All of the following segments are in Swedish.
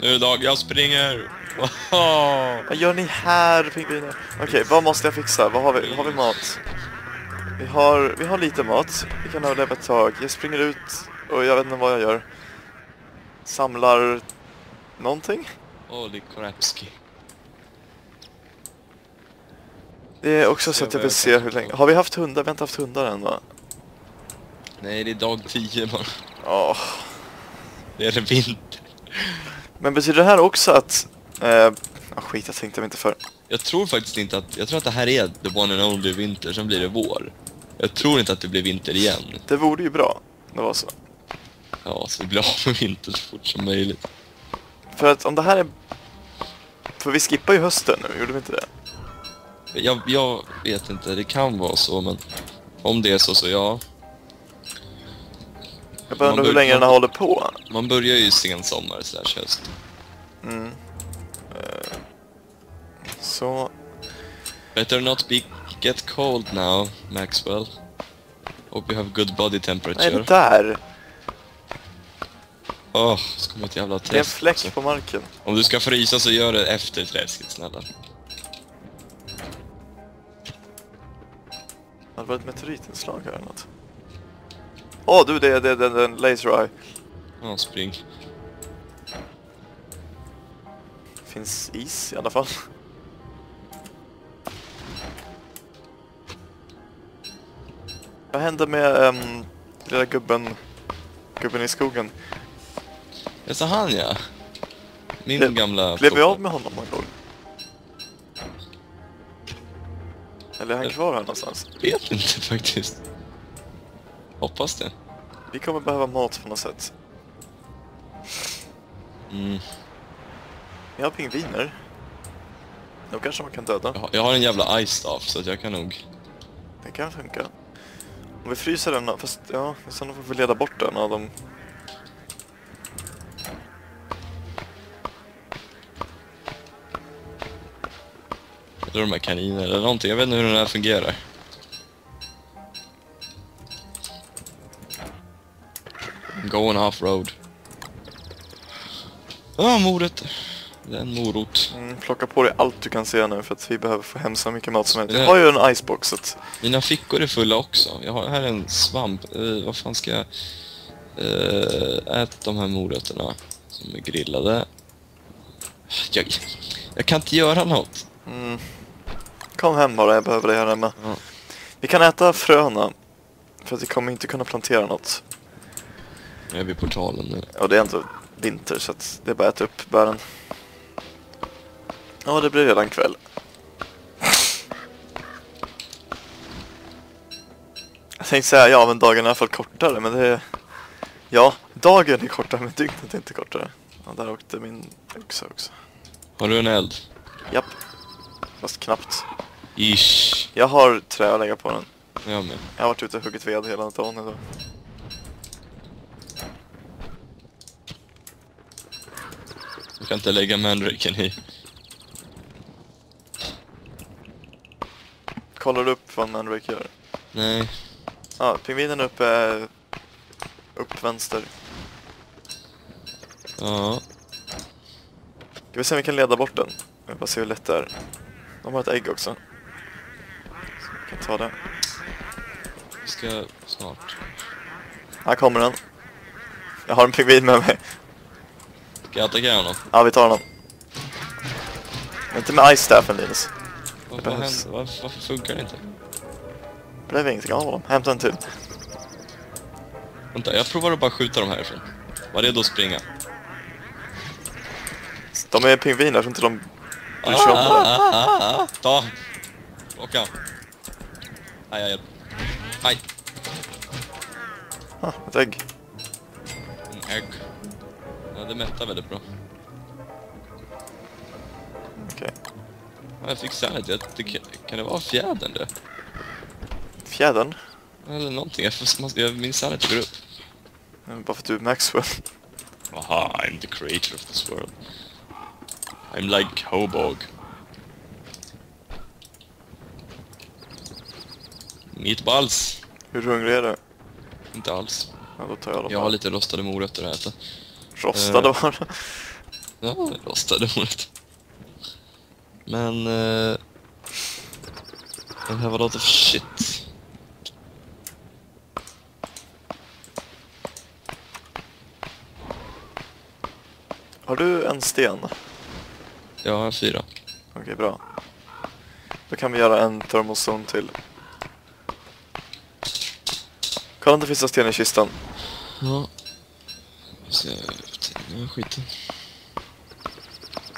Nu är det dag, jag springer! Wow. Vad gör ni här, pingviner? Okej, vad måste jag fixa? Vad har vi? Har vi mat? Vi har, vi har lite mat. Vi kan överleva ett tag. Jag springer ut och jag vet inte vad jag gör. Samlar någonting? Holy crapski. Det är också så att jag vill se hur länge... Har vi haft hundar? Vi har inte haft hundar än va? Nej, det är dag 10 bara. Åh. Det är vinter. Men betyder det här också att... Eh, ah, skit, jag tänkte mig inte för. Jag tror faktiskt inte att... Jag tror att det här är the one and only vinter, sen blir det vår. Jag tror inte att det blir vinter igen. Det vore ju bra. Det var så. Ja, så vi blir av med vinter så fort som möjligt. För att om det här är... För vi skippar ju hösten nu, gjorde vi inte det? Jag, jag vet inte, det kan vara så, men... Om det är så, så ja. Jag bara undrar hur länge den man- här håller på. Man börjar ju sen sommar slash höst. Mm. Eh, Så... Better not be get cold now, Maxwell. Hope you have good body temperature. det där? Åh, ska komma ett jävla Det är en träsk. fläck också. på marken. Om du ska frysa så gör det efter träsket, snälla. Har det varit meteoritinslag här eller något? Åh du, det är det, det, det, en laser eye. Ja, spring. Finns is i alla fall. Vad hände med um, lilla gubben, gubben i skogen? Ja, så han ja. Min Blev- gamla... Blev vi av med honom någon gång? Eller är han kvar här någonstans? Vet inte faktiskt. Hoppas det. Vi kommer behöva mat på något sätt. Mm. Vi har pingviner. Då kanske man kan döda. Jag, har, jag har en jävla ice staff så jag kan nog... Det kan funka. Om vi fryser den, fast ja, sen får vi leda bort den av dem. Eller de här kaniner eller någonting. Jag vet inte hur den här fungerar. Going off-road. Ja, morötter. Det är en morot. Mm, plocka på dig allt du kan se nu för att vi behöver få hem så mycket mat som möjligt. Jag har ju en icebox så att Mina fickor är fulla också. Jag har här en svamp. Eh, vad fan ska jag... Eh, ät de här morötterna som är grillade. Jag, jag kan inte göra något. mm, Kom hem bara, jag behöver dig här hemma. Ja. Vi kan äta fröna. För att vi kommer inte kunna plantera något. Jag är vid portalen nu. Och det är ändå vinter så att det är bara att äta upp bären. Ja, det blir redan kväll. Jag tänkte säga ja, men dagen är i alla fall kortare, men det är... Ja, dagen är kortare, men dygnet är inte kortare. Ja, där åkte min yxa också. Har du en eld? Japp. Fast knappt. Ish. Jag har trä att lägga på den. Jag med. Jag har varit ute och huggit ved hela dagen idag. Kan inte lägga mandraken i. Kollar du upp vad mandrake gör? Nej. Ja, pingvinen uppe är upp vänster. Ja. Ska vi se om vi kan leda bort den? Jag bara se hur lätt det är. De har ett ägg också. Så vi kan ta det. Vi ska snart. Här kommer den. Jag har en pingvin med mig. Ska jag attackera honom? Ja, vi tar. Men inte med ice-staffen Linus. Vad behövs. Varför, varför funkar det inte? Det blev ingenting av honom. Hämta en till. Vänta, jag provar att bara skjuta dem härifrån. Var redo att springa. De är pingviner så inte de bryr sig om det. ah, ah, ah. Ta! Plocka. Jag hjälper. Aj! Ah, ett ägg. En ägg. Ja, det mättar väldigt bra. Okej. Ja, jag fick sanity. Det kan, det vara fjädern det? Fjädern. Eller någonting. Jag, måste- jag, min sanity går upp. Eh, Bara för att du är Maxwell. Aha, I'm the creator of this world. I'm like Hobog. Meatballs. Hur hungrig är du? Inte alls. Ja, då tar jag dem. Jag har lite rostade morötter att äta. Rostade Eh. bara. Ja, rostade ordet. Men... Uh, I have a lot of shit. Har du en sten? Jag har fyra. Okej, bra. Då kan vi göra en thermozone till. Kolla om det finns en sten i kistan. Ja. Vi ska till skiten.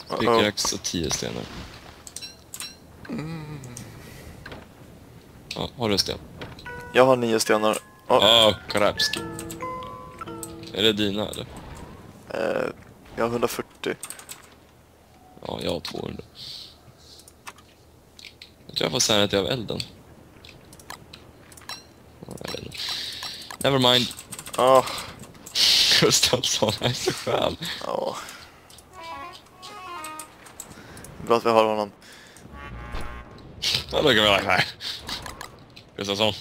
Uh-oh. Pickaxe och tio stenar. Ja, har du en sten? Jag har nio stenar. Ja, Ja, oh, Karabski. Är det dina eller? eh, jag har 140. Ja, jag har 200. Jag tror jag får sanity av elden. Jag. Never mind. Ah, Gustafsson är så skön. ja. Bra att vi har honom. Ja, då kan vi lägga här. Gustafsson.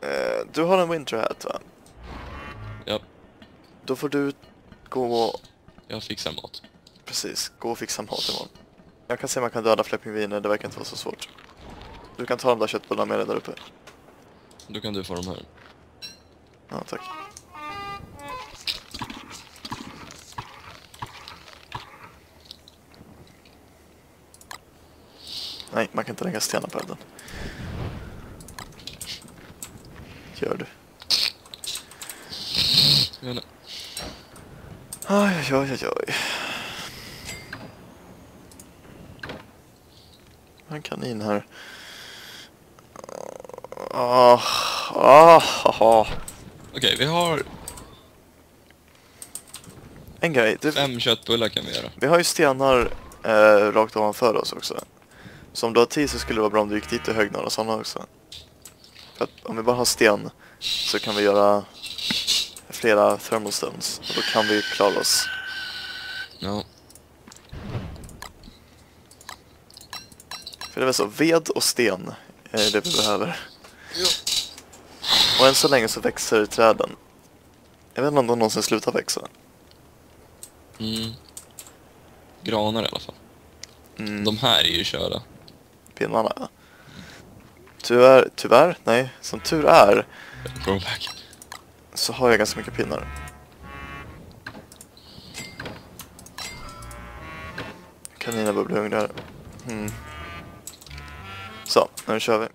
Eh, du har en winter hat va? Ja, Då får du gå och, jag fixar mat. precis, gå och fixa mat imorgon. Jag kan se om jag kan döda fler pingviner, det verkar inte vara så svårt. Du kan ta de där köttbullarna med dig där uppe. Då kan du få de här. Ja, tack. Nej, man kan inte lägga stenar på elden. Gör du. Jag vet aj, aj, aj, aj. En kanin här. Ah, ah. Okej, vi har En grej, det, fem köttbullar kan vi göra. vi har ju stenar eh, rakt ovanför oss också. Så om du har tid så skulle det vara bra om du gick dit och högg några sådana också. För att om vi bara har sten så kan vi göra flera thermalstones och då kan vi klara oss. Ja, För det är väl så, ved och sten är det vi behöver. Och än så länge så växer träden. Jag vet inte om de någonsin slutar växa. mm. Granar i alla fall. Mm, De här är ju körda. pinnarna. ja. Tyvärr, tyvärr, nej, som tur är så har jag ganska mycket pinnar. Kaninen börjar bli hungriga. Mm. Så, nu kör vi.